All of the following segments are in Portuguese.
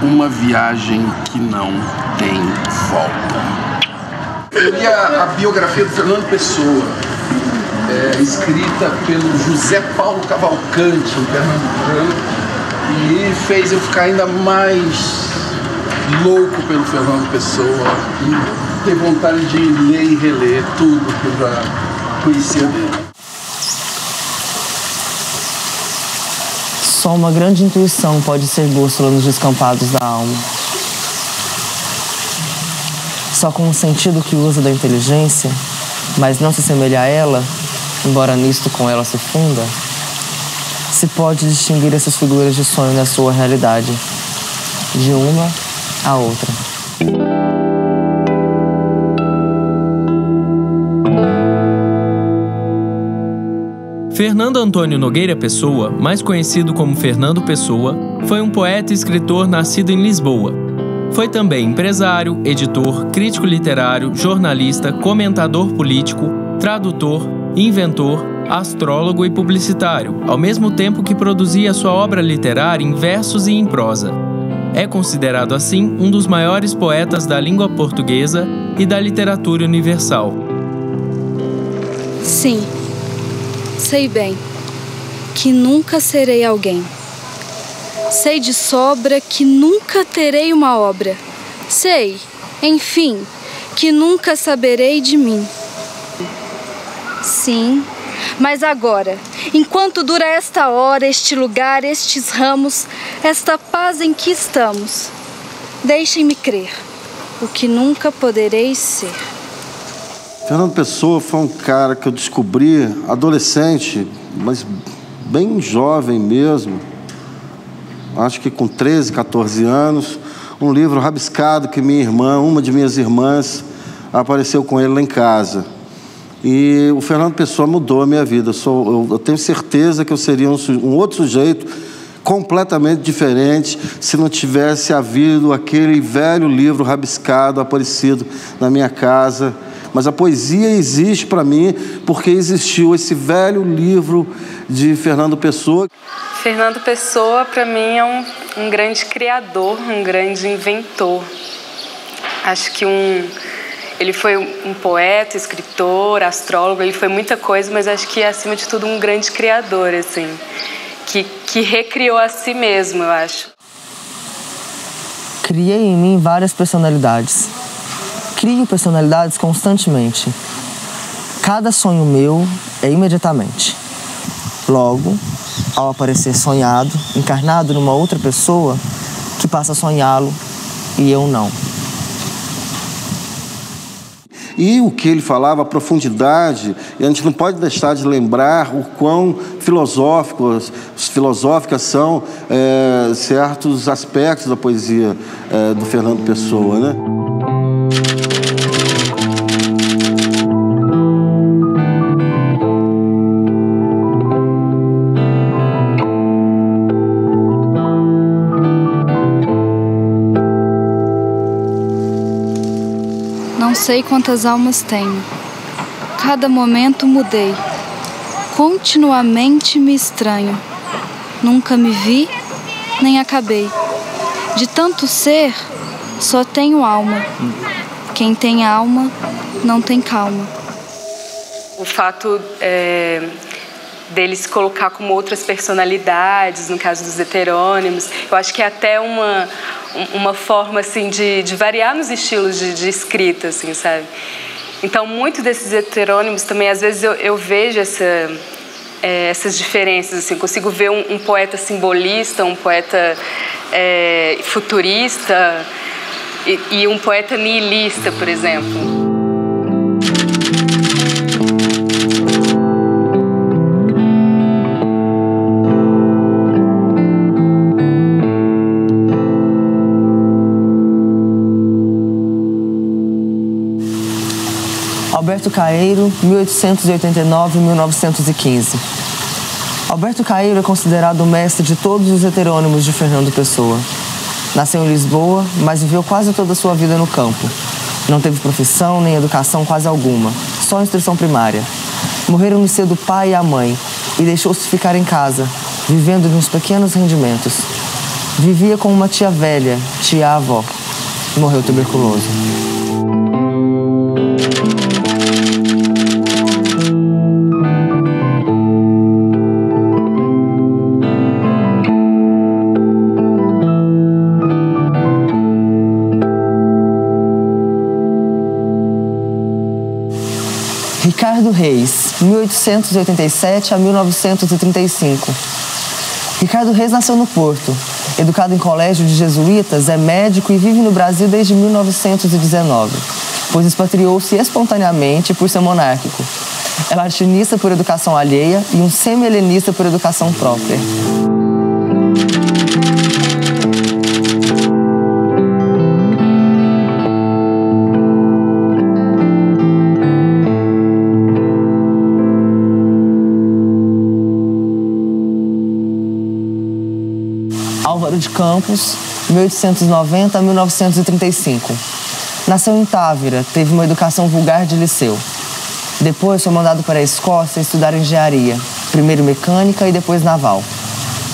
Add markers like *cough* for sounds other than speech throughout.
uma viagem que não tem volta. Eu li a, a biografia do Fernando Pessoa, é, escrita pelo José Paulo Cavalcante, um pernambucano, e fez eu ficar ainda mais louco pelo Fernando Pessoa e ter vontade de ler e reler tudo que eu já conhecia dele. Só uma grande intuição pode ser bússola nos descampados da alma. Só com um sentido que usa da inteligência, mas não se semelha a ela, embora nisto com ela se funda, se pode distinguir essas figuras de sonho na sua realidade, de uma a outra. Fernando Antônio Nogueira Pessoa, mais conhecido como Fernando Pessoa, foi um poeta e escritor nascido em Lisboa. Foi também empresário, editor, crítico literário, jornalista, comentador político, tradutor, inventor, astrólogo e publicitário, ao mesmo tempo que produzia sua obra literária em versos e em prosa. É considerado assim um dos maiores poetas da língua portuguesa e da literatura universal. Sim, sei bem que nunca serei alguém. Sei de sobra que nunca terei uma obra. Sei, enfim, que nunca saberei de mim. Sim, mas agora, enquanto dura esta hora, este lugar, estes ramos, esta paz em que estamos, deixem-me crer o que nunca poderei ser. Fernando Pessoa foi um cara que eu descobri adolescente, mas bem jovem mesmo, acho que com 13, 14 anos, um livro rabiscado que minha irmã, uma de minhas irmãs, apareceu com ele lá em casa. E o Fernando Pessoa mudou a minha vida. Eu, sou, eu, eu tenho certeza que eu seria um, um, outro sujeito completamente diferente se não tivesse havido aquele velho livro rabiscado aparecido na minha casa. Mas a poesia existe para mim porque existiu esse velho livro de Fernando Pessoa. Fernando Pessoa, para mim, é um, um grande criador, um grande inventor. Acho que um ele foi um poeta, escritor, astrólogo, ele foi muita coisa, mas acho que acima de tudo um grande criador, assim, que, que recriou a si mesmo, eu acho. Criei em mim várias personalidades. Crio personalidades constantemente. Cada sonho meu é imediatamente. Logo, ao aparecer sonhado, encarnado numa outra pessoa que passa a sonhá-lo e eu não. E o que ele falava, a profundidade, a gente não pode deixar de lembrar o quão filosóficos, filosóficas são é, certos aspectos da poesia é, do Fernando Pessoa, né? Sei quantas almas tenho. Cada momento mudei. Continuamente me estranho. Nunca me vi, nem acabei. De tanto ser, só tenho alma. Quem tem alma, não tem calma. O fato é, dele se colocar como outras personalidades, no caso dos heterônimos, eu acho que é até uma, uma forma assim de, de variar nos estilos de, de, escrita, assim, sabe? Então, muito desses heterônimos também, às vezes eu, eu vejo essa, é, essas diferenças, assim, consigo ver um, um poeta simbolista, um poeta é, futurista e, e um poeta nihilista, por exemplo. Alberto Caeiro, 1889-1915. Alberto Caeiro é considerado o mestre de todos os heterônimos de Fernando Pessoa. Nasceu em Lisboa, mas viveu quase toda a sua vida no campo. Não teve profissão nem educação quase alguma, só instrução primária. Morreram-lhe cedo o pai e a mãe e deixou-se ficar em casa, vivendo de uns pequenos rendimentos. Vivia com uma tia velha, tia-avó. Morreu tuberculoso. Ricardo Reis, 1887 a 1935. Ricardo Reis nasceu no Porto. Educado em colégio de jesuítas, é médico e vive no Brasil desde 1919, pois expatriou-se espontaneamente por ser monárquico. É latinista por educação alheia e um semi-helenista por educação própria. De Campos, 1890 a 1935. Nasceu em Távira, teve uma educação vulgar de liceu. Depois foi mandado para a Escócia estudar engenharia, primeiro mecânica e depois naval.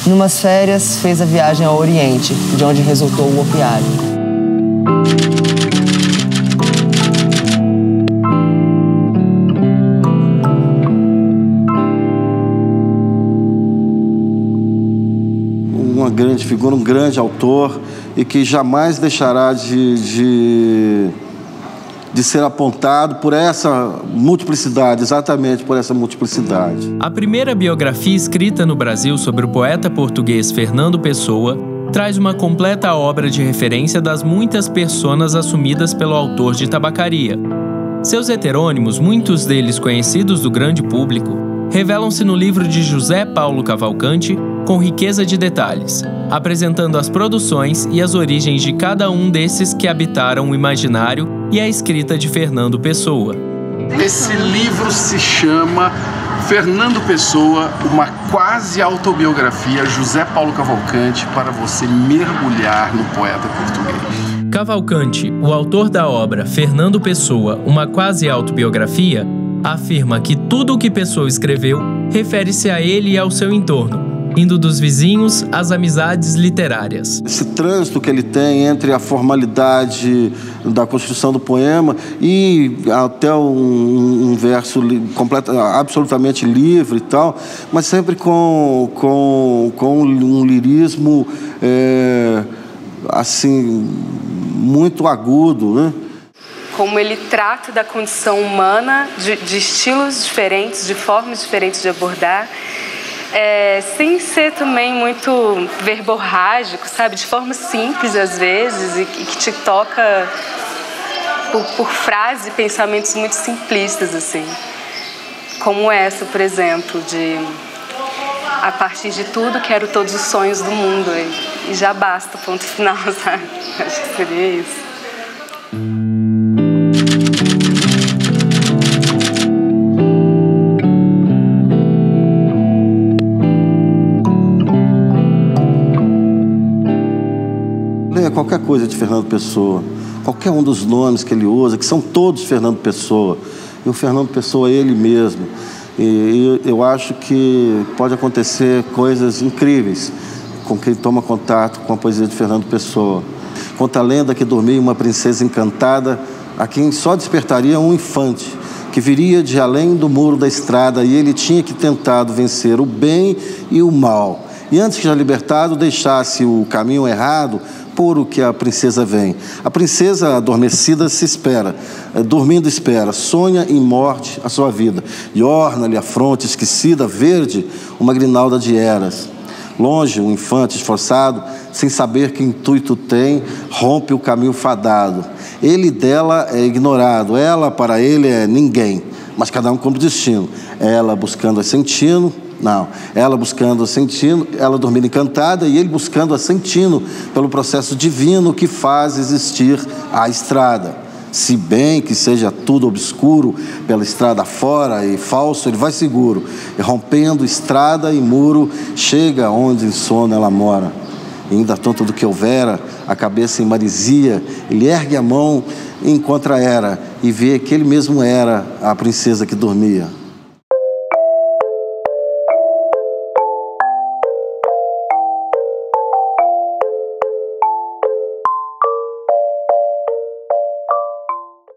Numas férias, fez a viagem ao Oriente, de onde resultou o opiário. Uma grande figura, um grande autor e que jamais deixará de, de, de, ser apontado por essa multiplicidade, exatamente por essa multiplicidade. A primeira biografia escrita no Brasil sobre o poeta português Fernando Pessoa traz uma completa obra de referência das muitas personas assumidas pelo autor de Tabacaria. Seus heterônimos, muitos deles conhecidos do grande público, revelam-se no livro de José Paulo Cavalcante com riqueza de detalhes, apresentando as produções e as origens de cada um desses que habitaram o imaginário e a escrita de Fernando Pessoa. Esse livro se chama Fernando Pessoa, uma quase autobiografia José Paulo Cavalcante para você mergulhar no poeta português. Cavalcante, o autor da obra Fernando Pessoa, uma quase autobiografia, afirma que tudo o que Pessoa escreveu refere-se a ele e ao seu entorno, indo dos vizinhos às amizades literárias. Esse trânsito que ele tem entre a formalidade da construção do poema e até um, um verso completo, absolutamente livre e tal, mas sempre com, com, com um lirismo é, assim muito agudo, né? como ele trata da condição humana, de, de, estilos diferentes, de formas diferentes de abordar é, sem ser também muito verborrágico, sabe? De forma simples às vezes e, que te toca por, por frases e pensamentos muito simplistas, assim. Como essa, por exemplo, de a partir de tudo quero todos os sonhos do mundo e, e já basta, ponto final, *laughs* sabe? Acho que seria isso. Qualquer coisa de Fernando Pessoa, qualquer um dos nomes que ele usa, que são todos Fernando Pessoa. E o Fernando Pessoa é ele mesmo. E eu acho que pode acontecer coisas incríveis com quem toma contato com a poesia de Fernando Pessoa. Conta a lenda que dormia uma princesa encantada, a quem só despertaria um infante, que viria de além do muro da estrada e ele tinha que tentado vencer o bem e o mal. E antes que já libertado deixasse o caminho errado, por o que a princesa vem. A princesa adormecida se espera, eh, dormindo espera, sonha em morte a sua vida. E orna-lhe a fronte esquecida, verde, uma grinalda de eras. Longe, um infante esforçado, sem saber que intuito tem, rompe o caminho fadado. Ele dela é ignorado, ela para ele é ninguém, mas cada um como destino. Ela buscando a sentindo, não, ela buscando a sentindo, ela dormindo encantada e ele buscando a sentindo pelo processo divino que faz existir a estrada. Se bem que seja tudo obscuro pela estrada fora e falso, ele vai seguro, e rompendo estrada e muro, chega onde em sono ela mora. E ainda tanto do que houvera, a cabeça em marisia, ele ergue a mão e encontra era, e vê que ele mesmo era a princesa que dormia.